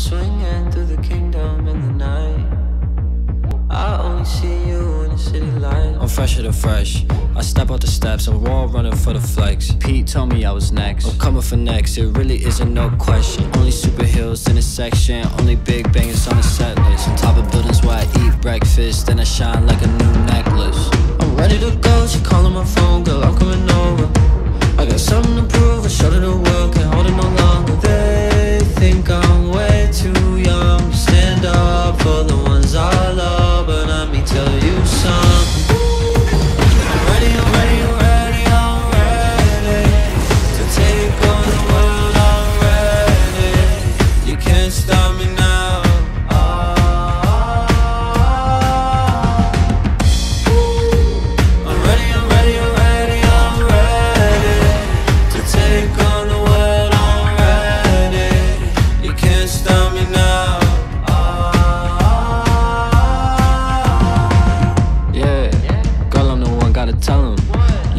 swinging through the kingdom in the night. I only see you in the city light. I'm fresher than fresh. I step out the steps, and we're all running for the flex. Pete told me I was next. I'm coming for next, it really isn't no question. Only super heels in the section, only big bangers on the set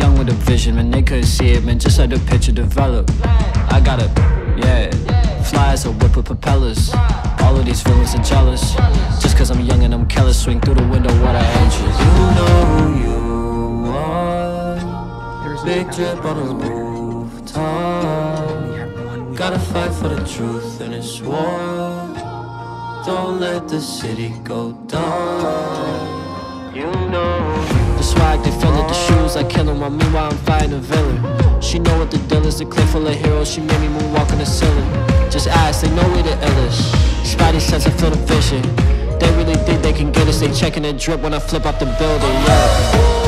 Young with a vision, man, they couldn't see it, man, just let the picture develop. I gotta, yeah, fly as a whip with propellers. All of these feelings are jealous. Just cause I'm young and I'm careless, swing through the window, what I interest. You know who you are. Big drip on the rooftop. Gotta fight for the truth in this war. Don't let the city go down. You know. While meanwhile I'm fighting a villain. She know what the deal is, a clip full of heroes, she made me moonwalk on the ceiling. Just ask, they know we the illest. Spidey sense, I feel the vision. They really think they can get us, they checking the drip when I flip off the building, yeah.